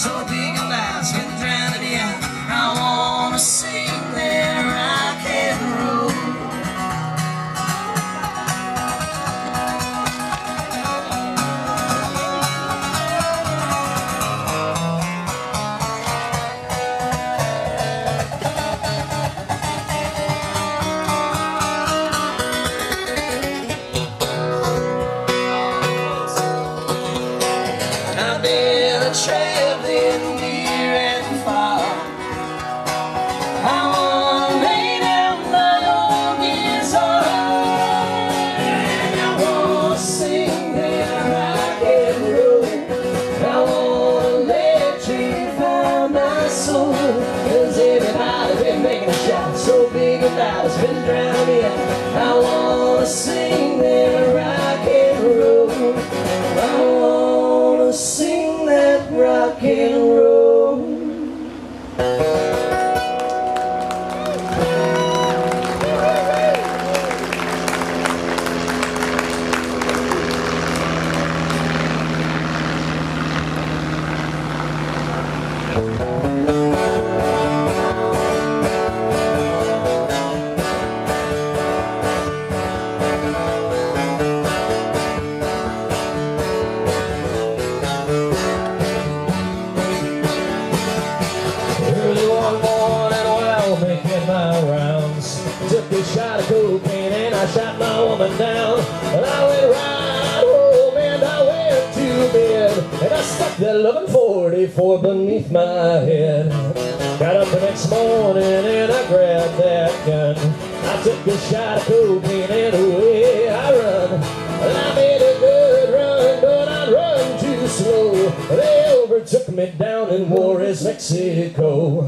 so big that loving 44 beneath my head. Got up the next morning and I grabbed that gun. I took a shot of cocaine and away I run. Well, I made a good run, but I'd run too slow. They overtook me down in Juarez, Mexico.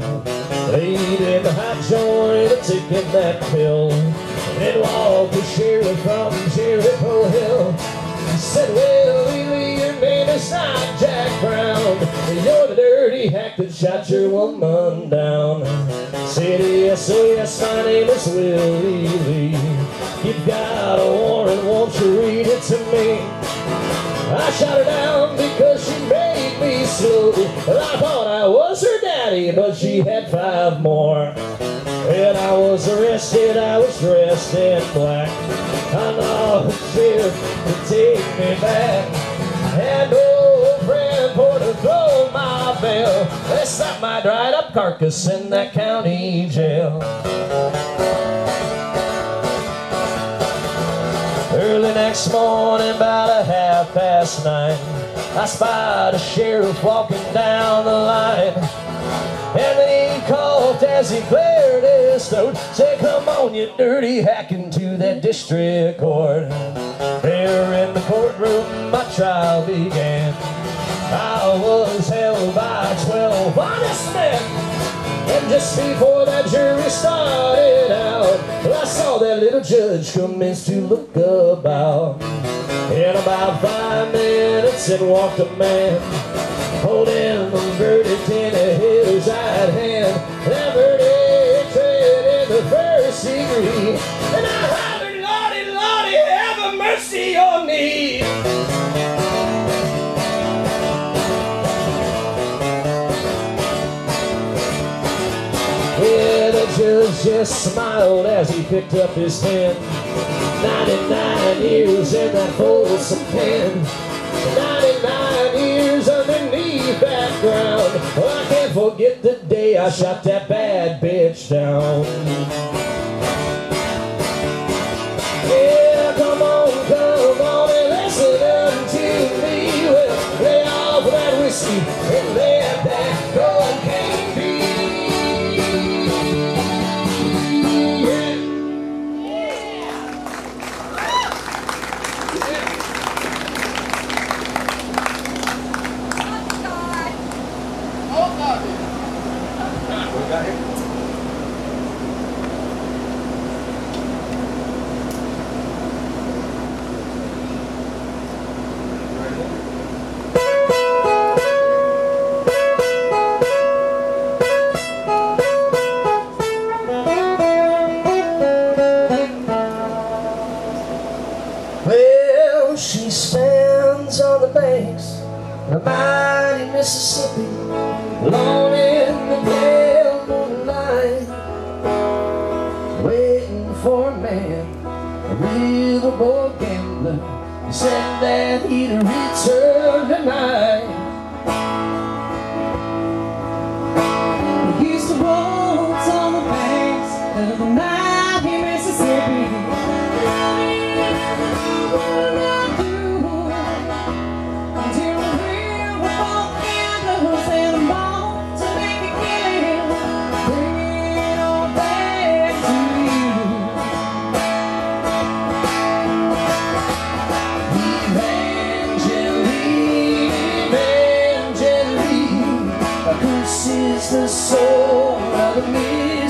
Laid in the hot joint and taking that pill Then walked the sheriff from Jericho Hill. He said, well, not Jack Brown You're the dirty hack that shot your woman down Said, yes, oh yes, my name is Willie Lee You've got a warrant, won't you read it to me? I shot her down because she made me slow. I thought I was her daddy, but she had five more. When I was arrested, I was dressed in black. I know to take me back. And bell. They slapped my dried up carcass in that county jail. Early next morning, about a half past nine, I spied a sheriff walking down the line. And he coughed as he cleared his throat. Said, come on, you dirty hack, into that district court. There in the courtroom, my trial began. I was held by twelve honest men. And just before that jury started out, I saw that little judge commence to look about. In about five minutes, in walked a man, holding just smiled as he picked up his pen. 99 years in that Folsom pen. 99 years underneath that ground. Well, I can't forget the day I shot that bad bitch down.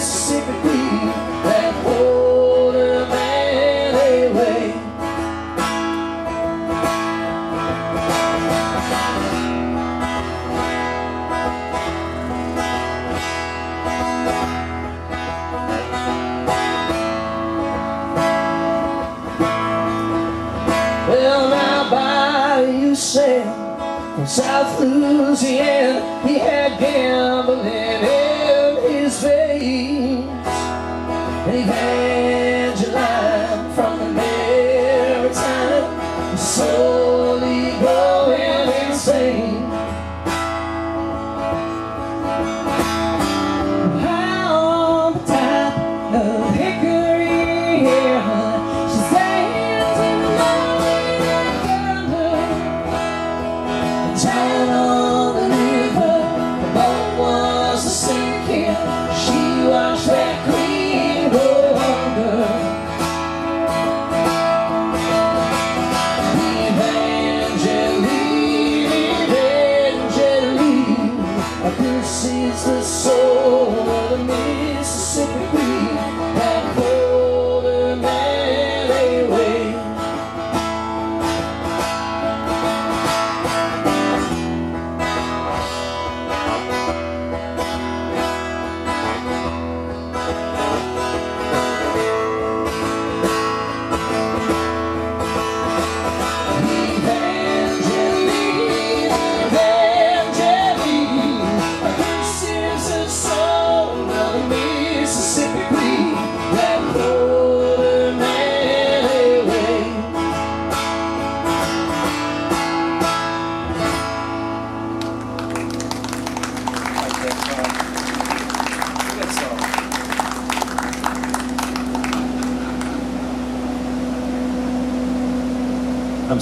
Mississippi Queen That pulled man away Well, now by you say from South Louisiana, he had gambling this is the soul of the Mississippi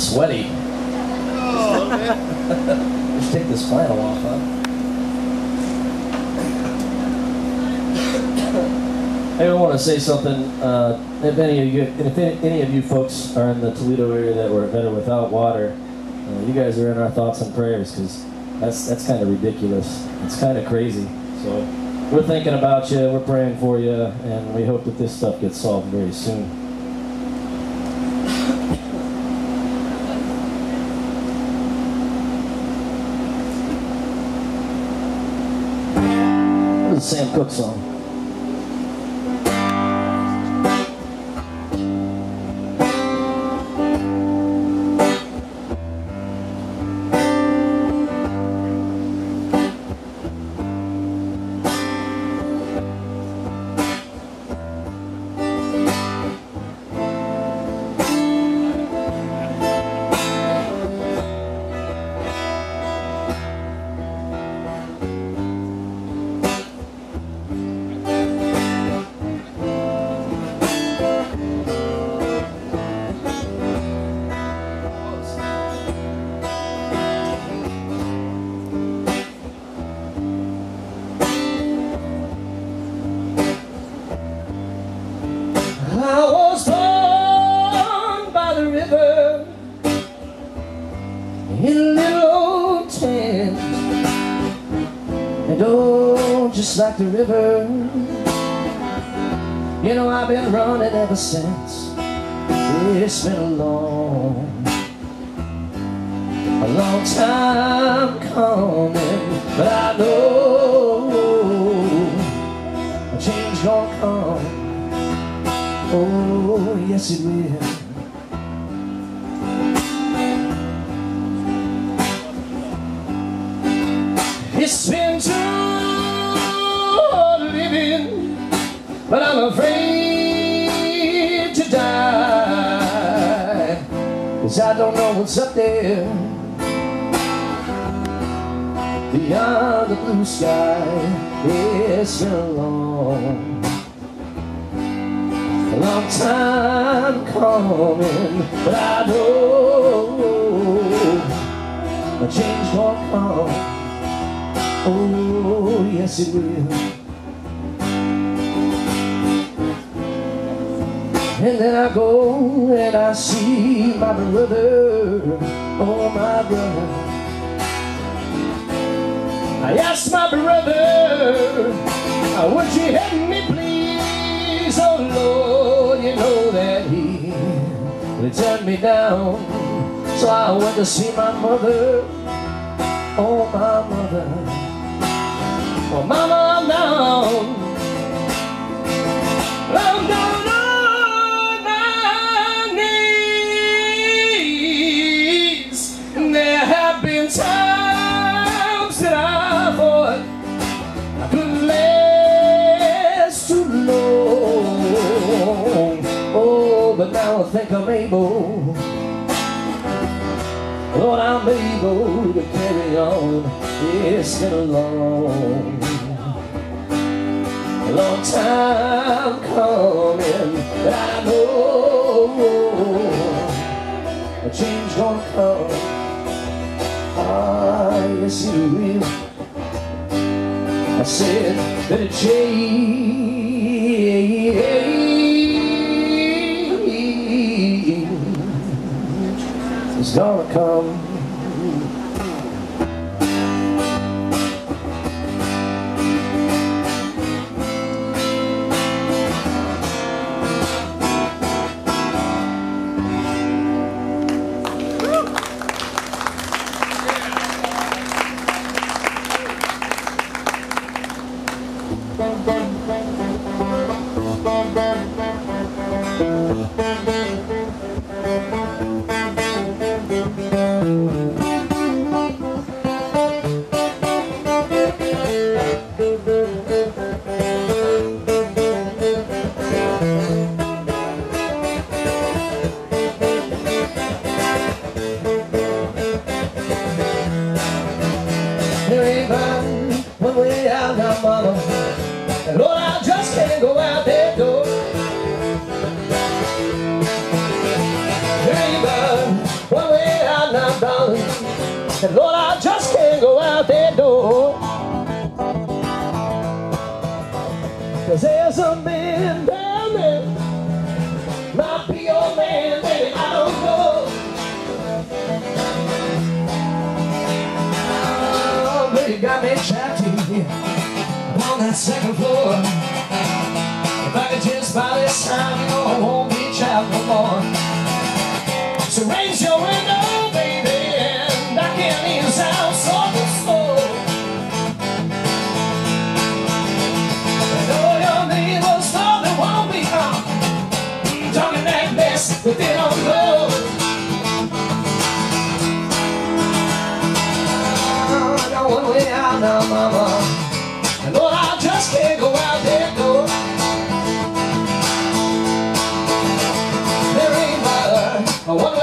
Sweaty. Just take this flannel off, huh? I want to say something. Uh, if any of you, if any, any of you folks are in the Toledo area that were that are without water, uh, you guys are in our thoughts and prayers because that's that's kind of ridiculous. It's kind of crazy. So we're thinking about you. We're praying for you, and we hope that this stuff gets solved very soon. Sam Cooke song. Just like the river, you know I've been running ever since. It's been a long, a long time coming, but I know a change gonna come. Oh, yes it will. It's been too living, but I'm afraid to die. Cause I don't know what's up there beyond the blue sky. It's a long, long time coming, but I know a change gonna come. Oh, yes it will. And then I go and I see my brother, oh my brother. I ask my brother, uh, would you help me please? Oh Lord, you know that he, turned me down. So I went to see my mother, oh my mother. Oh mama, I'm down. I'm down think I'm able. Lord, I'm able to carry on. It's been a long, time coming, I know a change gonna come. Ah, yes, it will. I said that a change is gonna come. There there's a man down there. Might be your man, baby, I don't know. Oh, but you got me trapped on that second floor. If I could just by this time, you know I won't be trapped no more. So raise your window, but they. I one way out now, mama. Lord, I just can't go out door. There ain't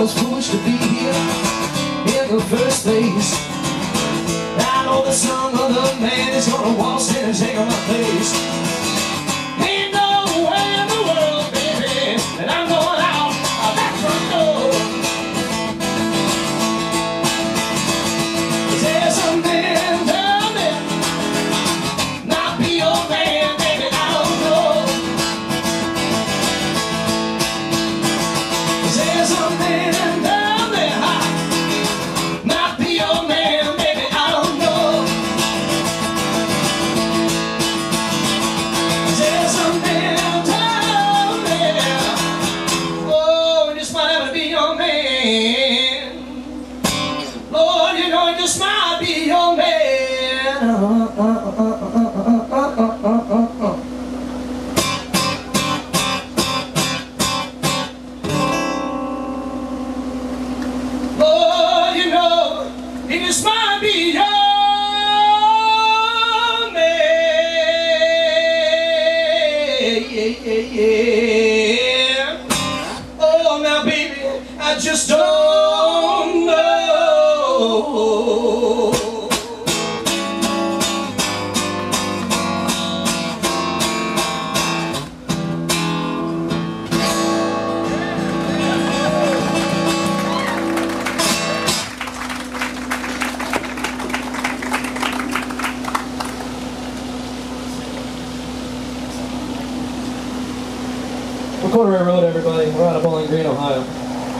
was foolish to be here in the first place. I know that some other man is gonna waltz in and take my place. Man. Oh, now, baby, I just don't